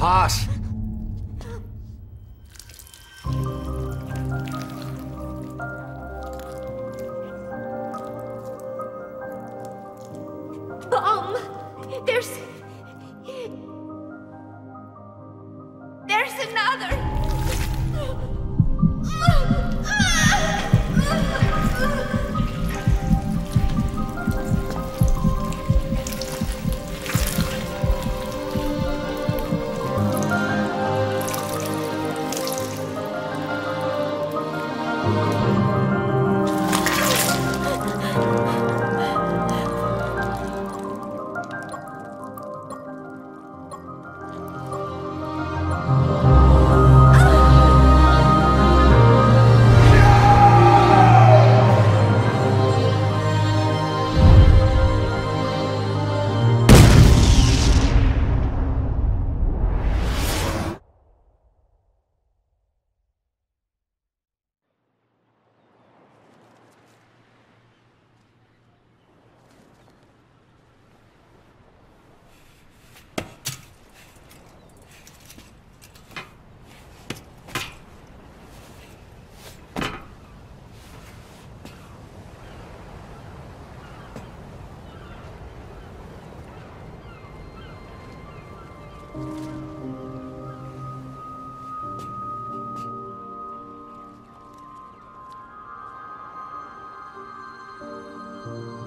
Pass. But, there's... There's another! thank you